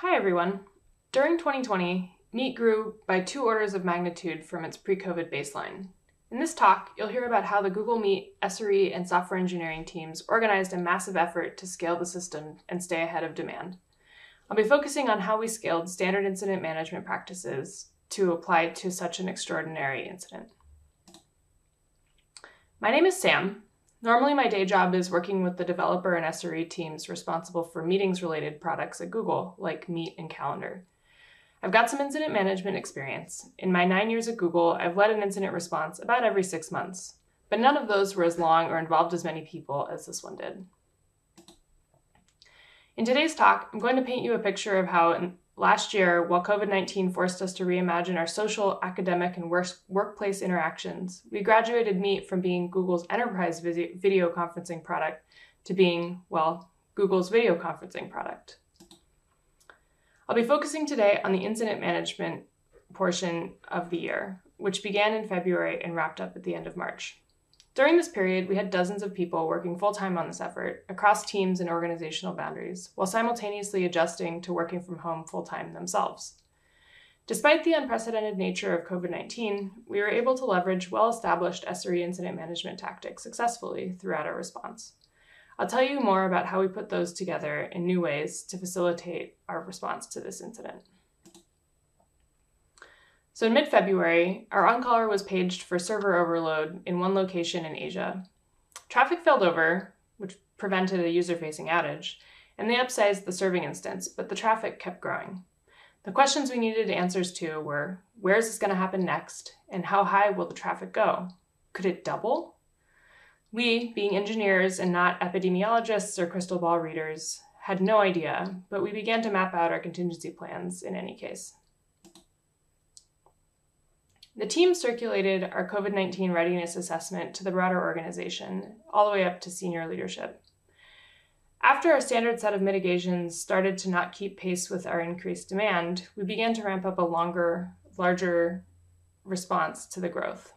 Hi, everyone. During 2020, Meet grew by two orders of magnitude from its pre COVID baseline. In this talk, you'll hear about how the Google Meet, SRE, and software engineering teams organized a massive effort to scale the system and stay ahead of demand. I'll be focusing on how we scaled standard incident management practices to apply to such an extraordinary incident. My name is Sam. Normally, my day job is working with the developer and SRE teams responsible for meetings related products at Google, like Meet and Calendar. I've got some incident management experience. In my nine years at Google, I've led an incident response about every six months, but none of those were as long or involved as many people as this one did. In today's talk, I'm going to paint you a picture of how last year, while COVID 19 forced us to reimagine our social, academic, and work- workplace interactions, we graduated Meet from being Google's enterprise video conferencing product to being, well, Google's video conferencing product. I'll be focusing today on the incident management portion of the year, which began in February and wrapped up at the end of March. During this period, we had dozens of people working full time on this effort across teams and organizational boundaries, while simultaneously adjusting to working from home full time themselves. Despite the unprecedented nature of COVID 19, we were able to leverage well established SRE incident management tactics successfully throughout our response. I'll tell you more about how we put those together in new ways to facilitate our response to this incident. So in mid-February, our on-caller was paged for server overload in one location in Asia. Traffic failed over, which prevented a user-facing outage, and they upsized the serving instance, but the traffic kept growing. The questions we needed answers to were, where is this going to happen next, and how high will the traffic go? Could it double? We, being engineers and not epidemiologists or crystal ball readers, had no idea, but we began to map out our contingency plans in any case. The team circulated our COVID 19 readiness assessment to the broader organization, all the way up to senior leadership. After our standard set of mitigations started to not keep pace with our increased demand, we began to ramp up a longer, larger response to the growth.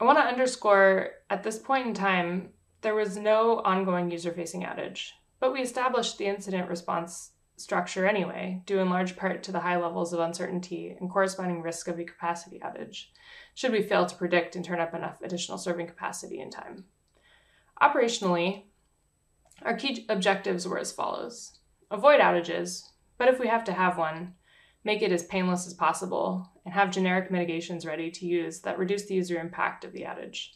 I want to underscore at this point in time, there was no ongoing user facing outage, but we established the incident response structure anyway, due in large part to the high levels of uncertainty and corresponding risk of a capacity outage, should we fail to predict and turn up enough additional serving capacity in time. Operationally, our key objectives were as follows avoid outages, but if we have to have one, make it as painless as possible, and have generic mitigations ready to use that reduce the user impact of the outage.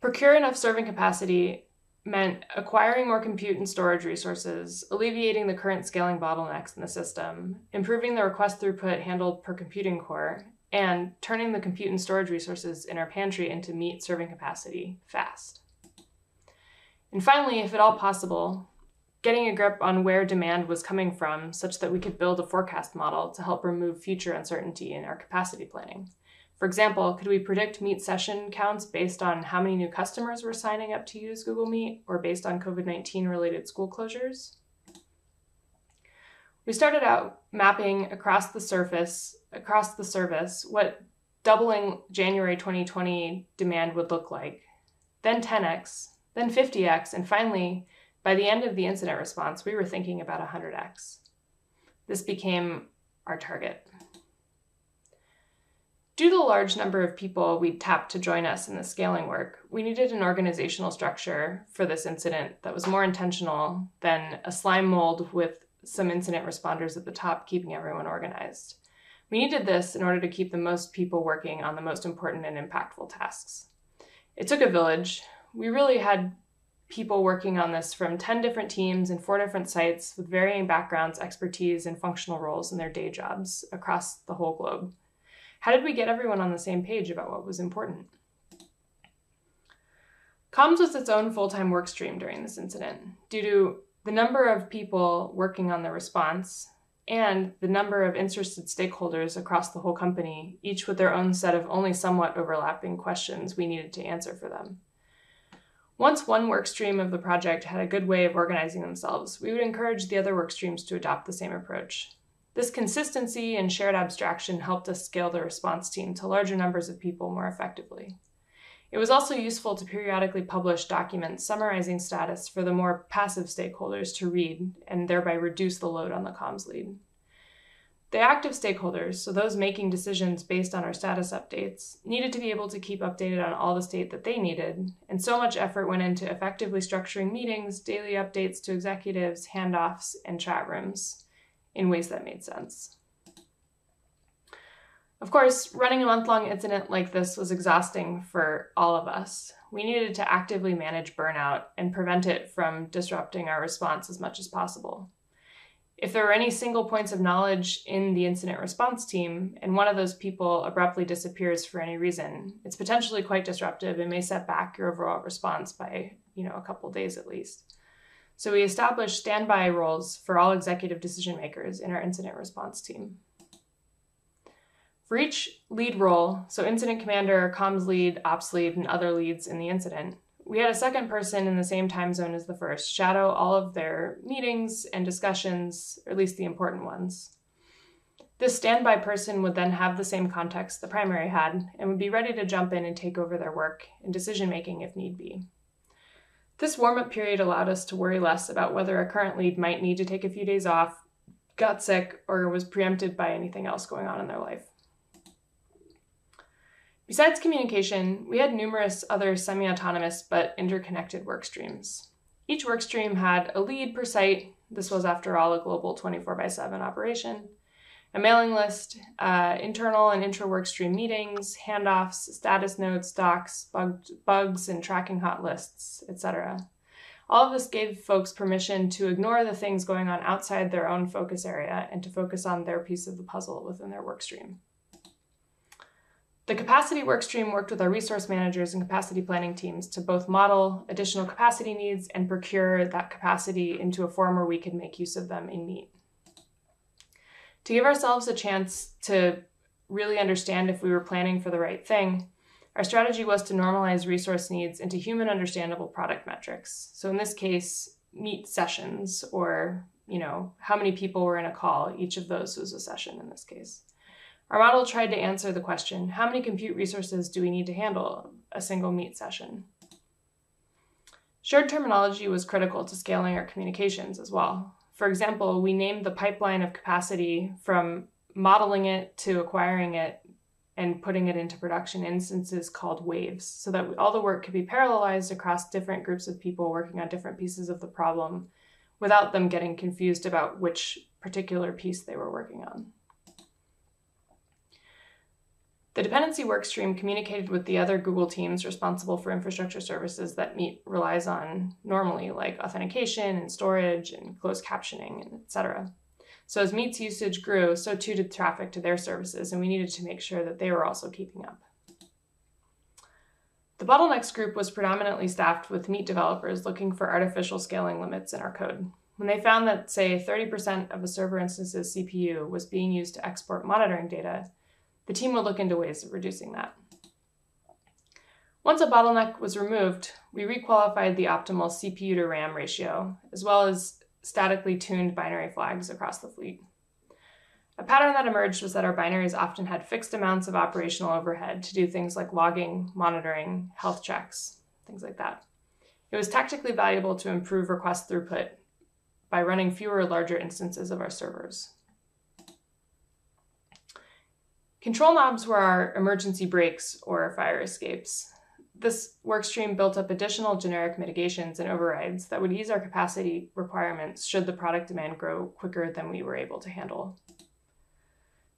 Procure enough serving capacity meant acquiring more compute and storage resources, alleviating the current scaling bottlenecks in the system, improving the request throughput handled per computing core, and turning the compute and storage resources in our pantry into meet serving capacity fast. And finally, if at all possible, getting a grip on where demand was coming from such that we could build a forecast model to help remove future uncertainty in our capacity planning. For example, could we predict Meet session counts based on how many new customers were signing up to use Google Meet or based on COVID 19 related school closures? We started out mapping across the surface, across the service, what doubling January 2020 demand would look like, then 10x, then 50x, and finally by the end of the incident response, we were thinking about 100x. This became our target. Due to the large number of people we'd tapped to join us in the scaling work, we needed an organizational structure for this incident that was more intentional than a slime mold with some incident responders at the top keeping everyone organized. We needed this in order to keep the most people working on the most important and impactful tasks. It took a village. We really had people working on this from 10 different teams in four different sites with varying backgrounds, expertise, and functional roles in their day jobs across the whole globe. How did we get everyone on the same page about what was important? Comms was its own full time work stream during this incident due to the number of people working on the response and the number of interested stakeholders across the whole company, each with their own set of only somewhat overlapping questions we needed to answer for them. Once one work stream of the project had a good way of organizing themselves, we would encourage the other work streams to adopt the same approach. This consistency and shared abstraction helped us scale the response team to larger numbers of people more effectively. It was also useful to periodically publish documents summarizing status for the more passive stakeholders to read and thereby reduce the load on the comms lead. The active stakeholders, so those making decisions based on our status updates, needed to be able to keep updated on all the state that they needed, and so much effort went into effectively structuring meetings, daily updates to executives, handoffs, and chat rooms in ways that made sense. Of course, running a month long incident like this was exhausting for all of us. We needed to actively manage burnout and prevent it from disrupting our response as much as possible. If there were any single points of knowledge in the incident response team and one of those people abruptly disappears for any reason, it's potentially quite disruptive and may set back your overall response by, you know, a couple days at least. So we established standby roles for all executive decision makers in our incident response team. For each lead role, so incident commander, comms lead, ops lead, and other leads in the incident, we had a second person in the same time zone as the first shadow all of their meetings and discussions, or at least the important ones. This standby person would then have the same context the primary had and would be ready to jump in and take over their work and decision making if need be. This warm up period allowed us to worry less about whether a current lead might need to take a few days off, got sick, or was preempted by anything else going on in their life. Besides communication, we had numerous other semi autonomous but interconnected work streams. Each work stream had a lead per site. This was, after all, a global 24 by 7 operation. A mailing list, uh, internal and intra workstream meetings, handoffs, status notes, docs, bug, bugs, and tracking hot lists, etc. All of this gave folks permission to ignore the things going on outside their own focus area and to focus on their piece of the puzzle within their workstream. The capacity workstream worked with our resource managers and capacity planning teams to both model additional capacity needs and procure that capacity into a form where we could make use of them in Meet. To give ourselves a chance to really understand if we were planning for the right thing, our strategy was to normalize resource needs into human understandable product metrics. So in this case, meet sessions or, you know, how many people were in a call. Each of those was a session in this case. Our model tried to answer the question, how many compute resources do we need to handle a single meet session? Shared terminology was critical to scaling our communications as well. For example, we named the pipeline of capacity from modeling it to acquiring it and putting it into production instances called waves so that all the work could be parallelized across different groups of people working on different pieces of the problem without them getting confused about which particular piece they were working on. The dependency workstream communicated with the other Google teams responsible for infrastructure services that Meet relies on normally, like authentication and storage and closed captioning, and etc. So as Meet's usage grew, so too did traffic to their services, and we needed to make sure that they were also keeping up. The bottlenecks group was predominantly staffed with Meet developers looking for artificial scaling limits in our code. When they found that, say, 30% of a server instance's CPU was being used to export monitoring data, the team will look into ways of reducing that. Once a bottleneck was removed, we requalified the optimal CPU to RAM ratio, as well as statically tuned binary flags across the fleet. A pattern that emerged was that our binaries often had fixed amounts of operational overhead to do things like logging, monitoring, health checks, things like that. It was tactically valuable to improve request throughput by running fewer larger instances of our servers. Control knobs were our emergency brakes or fire escapes. This workstream built up additional generic mitigations and overrides that would ease our capacity requirements should the product demand grow quicker than we were able to handle.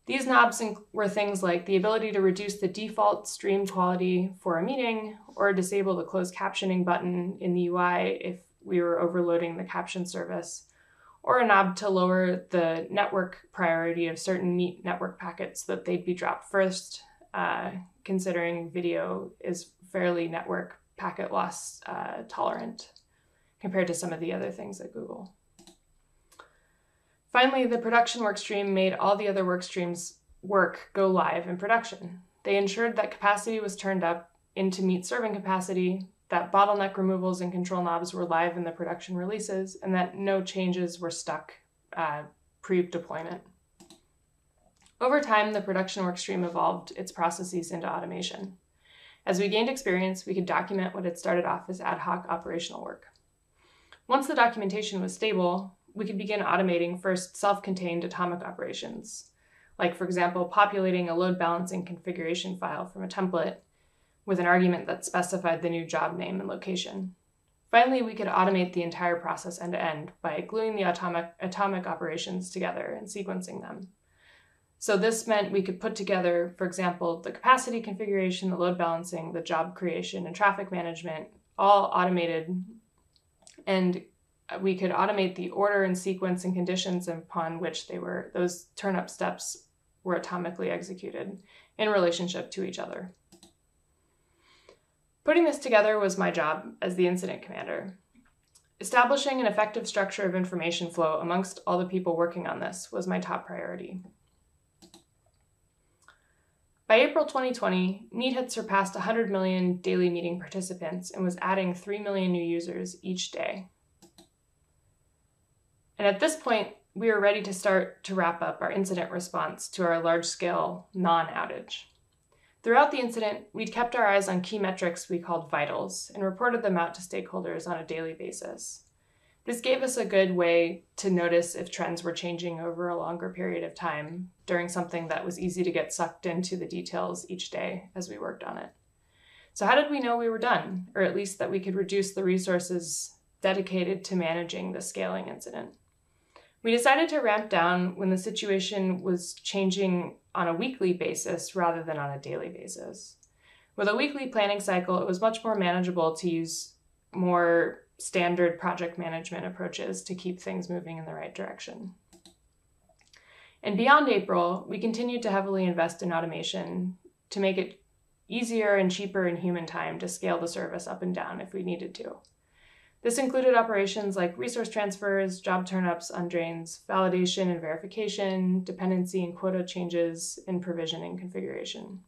These knobs were things like the ability to reduce the default stream quality for a meeting or disable the closed captioning button in the UI if we were overloading the caption service, or a knob to lower the network priority of certain Meet network packets that they'd be dropped first, uh, considering video is fairly network packet loss uh, tolerant compared to some of the other things at Google. Finally, the production workstream made all the other workstreams work go live in production. They ensured that capacity was turned up into meet serving capacity that bottleneck removals and control knobs were live in the production releases, and that no changes were stuck uh, pre deployment. Over time, the production workstream evolved its processes into automation. As we gained experience, we could document what had started off as ad hoc operational work. Once the documentation was stable, we could begin automating first self contained atomic operations, like, for example, populating a load balancing configuration file from a template with an argument that specified the new job name and location. Finally, we could automate the entire process end to end by gluing the atomic, atomic operations together and sequencing them. So this meant we could put together, for example, the capacity configuration, the load balancing, the job creation, and traffic management, all automated. And we could automate the order and sequence and conditions upon which they were those turn up steps were atomically executed in relationship to each other. Putting this together was my job as the incident commander. Establishing an effective structure of information flow amongst all the people working on this was my top priority. By April 2020, Meet had surpassed 100 million daily meeting participants and was adding 3 million new users each day. And at this point, we were ready to start to wrap up our incident response to our large scale non outage. Throughout the incident, we'd kept our eyes on key metrics we called vitals and reported them out to stakeholders on a daily basis. This gave us a good way to notice if trends were changing over a longer period of time during something that was easy to get sucked into the details each day as we worked on it. So, how did we know we were done, or at least that we could reduce the resources dedicated to managing the scaling incident? We decided to ramp down when the situation was changing on a weekly basis rather than on a daily basis. With a weekly planning cycle, it was much more manageable to use more standard project management approaches to keep things moving in the right direction. And beyond April, we continued to heavily invest in automation to make it easier and cheaper in human time to scale the service up and down if we needed to. This included operations like resource transfers, job turnups, undrains, validation and verification, dependency and quota changes, and provision and configuration.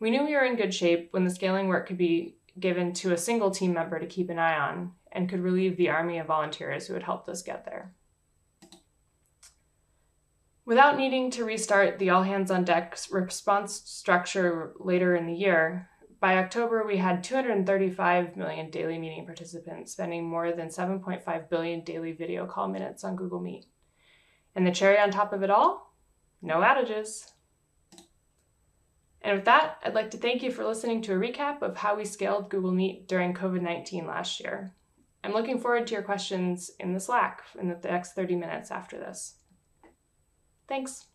We knew we were in good shape when the scaling work could be given to a single team member to keep an eye on and could relieve the army of volunteers who had helped us get there. Without needing to restart the all hands on deck response structure later in the year, by October we had 235 million daily meeting participants spending more than 7.5 billion daily video call minutes on Google Meet. And the cherry on top of it all? No outages. And with that, I'd like to thank you for listening to a recap of how we scaled Google Meet during COVID 19 last year. I'm looking forward to your questions in the Slack in the next 30 minutes after this. Thanks.